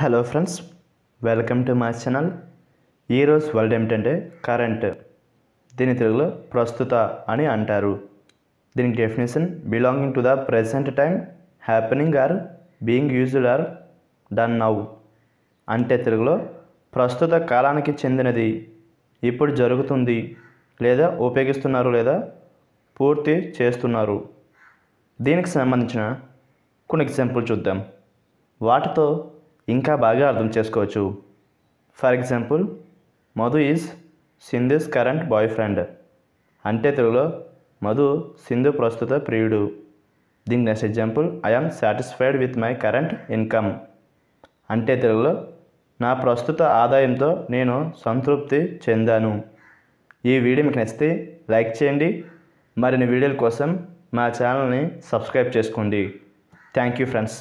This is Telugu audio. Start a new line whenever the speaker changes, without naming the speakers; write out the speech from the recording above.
Hello friends welcome to my channel. ఈరోజు వరల్డ్ ఏమిటంటే కరెంట్. దీని తెలుగులో ప్రస్తుత అని అంటారు. దీనికి definition belonging to the present time happening or being used or done now. అంటే తెలుగులో ప్రస్తుత కాలానికి చెందినది ఇప్పుడు జరుగుతుంది లేదా ఉపయోగిస్తున్నారు లేదా పూర్తి చేస్తున్నారు. దీనికి సంబంధించిన కొన్ని ఎగ్జాంపుల్ చూద్దాం. వాటితో ఇంకా బాగా అర్థం చేసుకోవచ్చు. For example Madhu is Sindhu's current boyfriend అంటే తెలుగులో మధు సింధు ప్రస్తుత ప్రియుడు. దీని next example I am satisfied with my current income అంటే తెలుగులో నా ప్రస్తుత ఆదాయంతో నేను సంతృప్తి చెందాను. ఈ వీడియో మీకు నచ్చితే లైక్ చేయండి. మరిన్ని వీడియోల కోసం మా ఛానల్ని సబ్స్క్రైబ్ చేసుకోండి. Thank you friends.